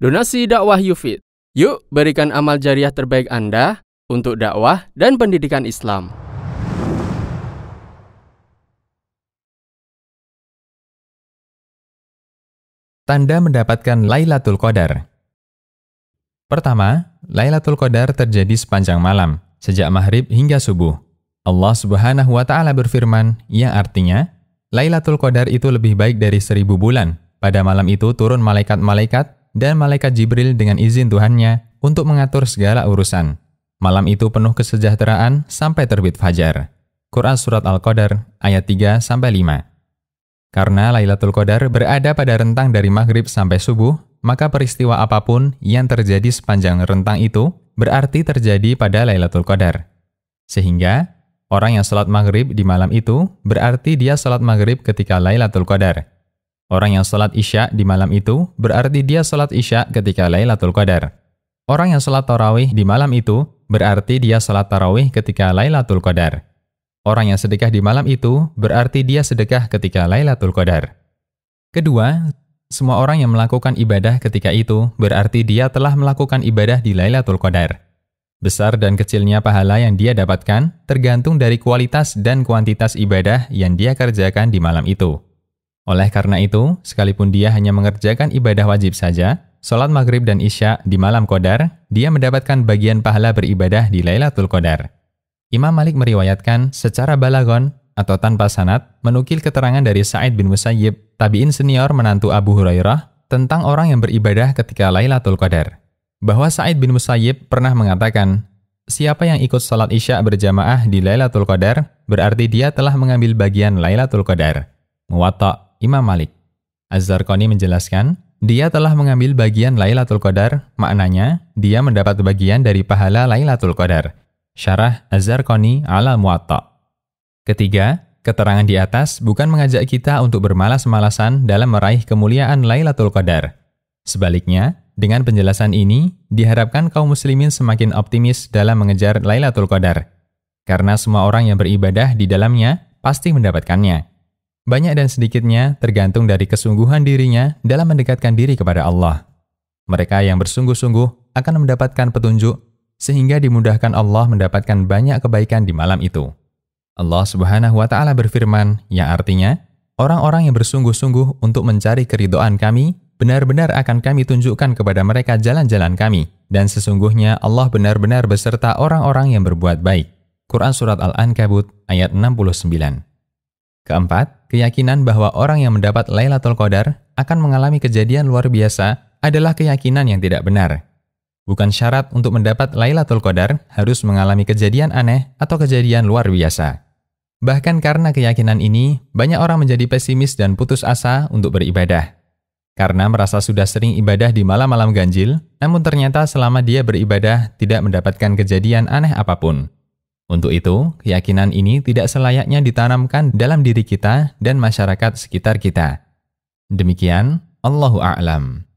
Donasi dakwah Yufid. Yuk berikan amal jariah terbaik Anda untuk dakwah dan pendidikan Islam. Tanda mendapatkan Lailatul Qadar. Pertama, Lailatul Qadar terjadi sepanjang malam, sejak maghrib hingga subuh. Allah Subhanahu wa taala berfirman, yang artinya, Lailatul Qadar itu lebih baik dari seribu bulan. Pada malam itu turun malaikat-malaikat dan malaikat Jibril dengan izin Tuhannya untuk mengatur segala urusan. Malam itu penuh kesejahteraan sampai terbit fajar. Quran Surat Al-Qadar ayat 3 5. Karena Lailatul Qadar berada pada rentang dari maghrib sampai subuh, maka peristiwa apa pun yang terjadi sepanjang rentang itu berarti terjadi pada Lailatul Qadar. Sehingga, orang yang sholat maghrib di malam itu berarti dia sholat maghrib ketika Lailatul Qadar. Orang yang sholat isya di malam itu berarti dia sholat isya ketika Lailatul Qadar. Orang yang sholat tarawih di malam itu berarti dia sholat tarawih ketika Lailatul Qadar. Orang yang sedekah di malam itu berarti dia sedekah ketika Lailatul Qadar. Kedua, semua orang yang melakukan ibadah ketika itu berarti dia telah melakukan ibadah di Lailatul Qadar. Besar dan kecilnya pahala yang dia dapatkan tergantung dari kualitas dan kuantitas ibadah yang dia kerjakan di malam itu. Oleh karena itu, sekalipun dia hanya mengerjakan ibadah wajib saja, sholat maghrib dan isya di malam Qadar, dia mendapatkan bagian pahala beribadah di Lailatul Qadar. Imam Malik meriwayatkan secara balagon atau tanpa sanat menukil keterangan dari Sa'id bin Musayyib, tabi'in senior menantu Abu Hurairah, tentang orang yang beribadah ketika Lailatul Qadar. Bahwa Sa'id bin Musayyib pernah mengatakan, siapa yang ikut sholat isya berjamaah di Lailatul Qadar, berarti dia telah mengambil bagian Lailatul Qadar. Muwatta Imam Malik. Az-Zarqani menjelaskan, dia telah mengambil bagian Lailatul Qadar, maknanya dia mendapat bagian dari pahala Lailatul Qadar. Syarah Az-Zarqani ala Muwatta. Ketiga, keterangan di atas bukan mengajak kita untuk bermalas-malasan dalam meraih kemuliaan Lailatul Qadar. Sebaliknya, dengan penjelasan ini, diharapkan kaum muslimin semakin optimis dalam mengejar Lailatul Qadar. Karena semua orang yang beribadah di dalamnya pasti mendapatkannya. Banyak dan sedikitnya tergantung dari kesungguhan dirinya dalam mendekatkan diri kepada Allah. Mereka yang bersungguh-sungguh akan mendapatkan petunjuk sehingga dimudahkan Allah mendapatkan banyak kebaikan di malam itu. Allah Subhanahu wa taala berfirman yang artinya, orang-orang yang bersungguh-sungguh untuk mencari keridoan kami, benar-benar akan kami tunjukkan kepada mereka jalan-jalan kami, dan sesungguhnya Allah benar-benar beserta orang-orang yang berbuat baik. Quran Surat Al-Ankabut ayat 69 Keempat, keyakinan bahwa orang yang mendapat Lailatul Qadar akan mengalami kejadian luar biasa adalah keyakinan yang tidak benar. Bukan syarat untuk mendapat Lailatul Qadar harus mengalami kejadian aneh atau kejadian luar biasa. Bahkan karena keyakinan ini, banyak orang menjadi pesimis dan putus asa untuk beribadah. Karena merasa sudah sering ibadah di malam-malam ganjil, namun ternyata selama dia beribadah tidak mendapatkan kejadian aneh apa pun. Untuk itu, keyakinan ini tidak selayaknya ditanamkan dalam diri kita dan masyarakat sekitar kita. Demikian, Allahu a'lam.